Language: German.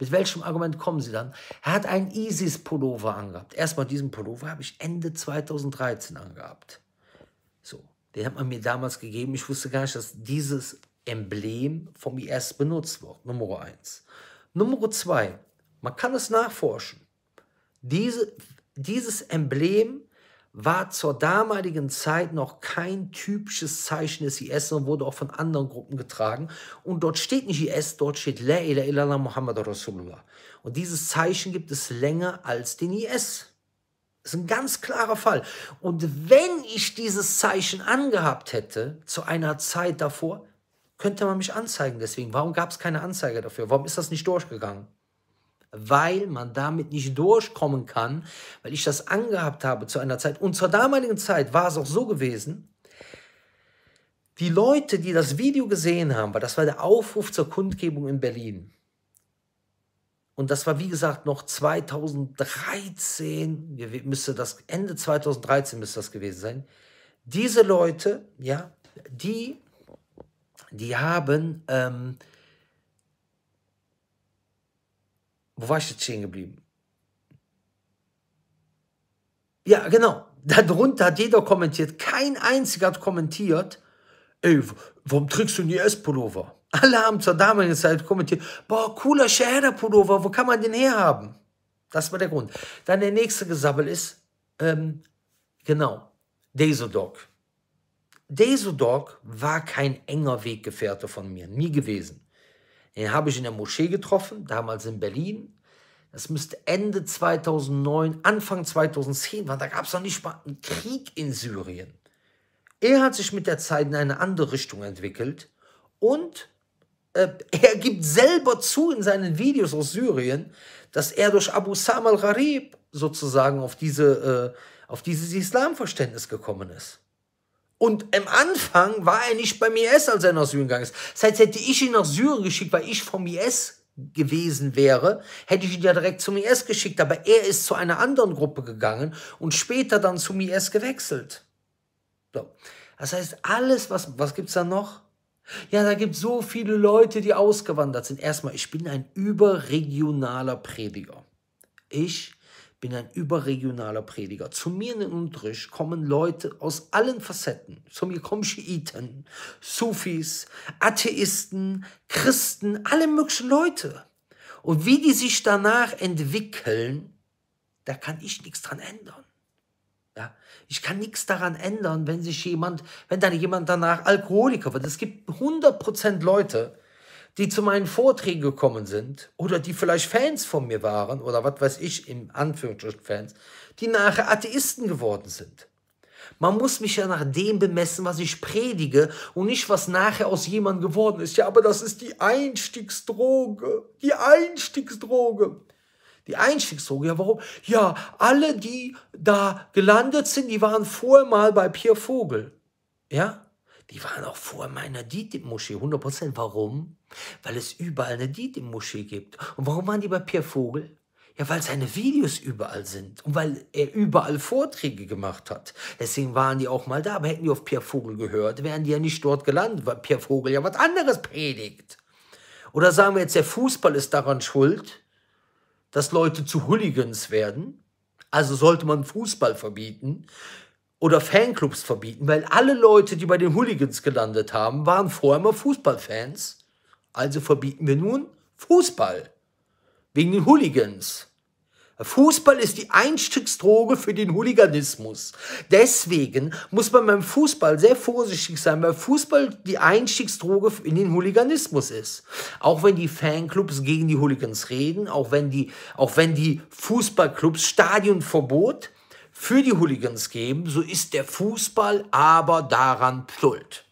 Mit welchem Argument kommen Sie dann? Er hat einen ISIS-Pullover angehabt. Erstmal diesen Pullover habe ich Ende 2013 angehabt. So, den hat man mir damals gegeben. Ich wusste gar nicht, dass dieses Emblem vom IS benutzt wird. Nummer eins. Nummer zwei, man kann es nachforschen. Diese, dieses Emblem war zur damaligen Zeit noch kein typisches Zeichen des IS, sondern wurde auch von anderen Gruppen getragen. Und dort steht nicht IS, dort steht La ilaha illallah Muhammad Rasulullah. Und dieses Zeichen gibt es länger als den IS. Das ist ein ganz klarer Fall. Und wenn ich dieses Zeichen angehabt hätte, zu einer Zeit davor, könnte man mich anzeigen. Deswegen, warum gab es keine Anzeige dafür? Warum ist das nicht durchgegangen? Weil man damit nicht durchkommen kann, weil ich das angehabt habe zu einer Zeit. Und zur damaligen Zeit war es auch so gewesen, die Leute, die das Video gesehen haben, weil das war der Aufruf zur Kundgebung in Berlin. Und das war, wie gesagt, noch 2013, müsste das, Ende 2013 müsste das gewesen sein. Diese Leute, ja, die, die haben ähm, Wo war ich jetzt stehen geblieben? Ja, genau. Darunter hat jeder kommentiert. Kein einziger hat kommentiert, ey, warum trägst du einen IS-Pullover? Alle haben zur damaligen Zeit kommentiert, boah, cooler Shahada-Pullover, wo kann man den herhaben? Das war der Grund. Dann der nächste Gesabbel ist, ähm, genau, Desodog. Desodog war kein enger Weggefährte von mir, nie gewesen. Den habe ich in der Moschee getroffen, damals in Berlin. Das müsste Ende 2009, Anfang 2010 war. Da gab es noch nicht mal einen Krieg in Syrien. Er hat sich mit der Zeit in eine andere Richtung entwickelt und äh, er gibt selber zu in seinen Videos aus Syrien, dass er durch Abu Sam al-Gharib sozusagen auf, diese, äh, auf dieses Islamverständnis gekommen ist. Und am Anfang war er nicht beim IS, als er nach Syrien gegangen ist. Das heißt, hätte ich ihn nach Syrien geschickt, weil ich vom IS gewesen wäre, hätte ich ihn ja direkt zum IS geschickt. Aber er ist zu einer anderen Gruppe gegangen und später dann zum IS gewechselt. So. Das heißt, alles, was, was gibt es da noch? Ja, da gibt so viele Leute, die ausgewandert sind. Erstmal, ich bin ein überregionaler Prediger. Ich bin ein überregionaler Prediger. Zu mir in den Unterricht kommen Leute aus allen Facetten. Zu mir kommen Schiiten, Sufis, Atheisten, Christen, alle möglichen Leute. Und wie die sich danach entwickeln, da kann ich nichts dran ändern. Ja, ich kann nichts daran ändern, wenn sich jemand, wenn dann jemand danach Alkoholiker wird. Es gibt 100% Leute, die zu meinen Vorträgen gekommen sind oder die vielleicht Fans von mir waren oder was weiß ich, im Anführungsstrichen Fans, die nachher Atheisten geworden sind. Man muss mich ja nach dem bemessen, was ich predige und nicht, was nachher aus jemandem geworden ist. Ja, aber das ist die Einstiegsdroge. Die Einstiegsdroge. Die Einstiegsdroge, ja, warum? Ja, alle, die da gelandet sind, die waren vorher mal bei Pierre Vogel. Ja? Die waren auch vor meiner DITIB-Moschee, 100%. Warum? Weil es überall eine DITIB-Moschee gibt. Und warum waren die bei Pierre Vogel? Ja, weil seine Videos überall sind und weil er überall Vorträge gemacht hat. Deswegen waren die auch mal da. Aber hätten die auf Pierre Vogel gehört, wären die ja nicht dort gelandet, weil Pierre Vogel ja was anderes predigt. Oder sagen wir jetzt, der Fußball ist daran schuld, dass Leute zu Hooligans werden. Also sollte man Fußball verbieten oder Fanclubs verbieten, weil alle Leute, die bei den Hooligans gelandet haben, waren vorher immer Fußballfans. Also verbieten wir nun Fußball. Wegen den Hooligans. Fußball ist die Einstiegsdroge für den Hooliganismus. Deswegen muss man beim Fußball sehr vorsichtig sein, weil Fußball die Einstiegsdroge in den Hooliganismus ist. Auch wenn die Fanclubs gegen die Hooligans reden, auch wenn die, auch wenn die Fußballclubs Stadionverbot für die Hooligans geben, so ist der Fußball aber daran schuld.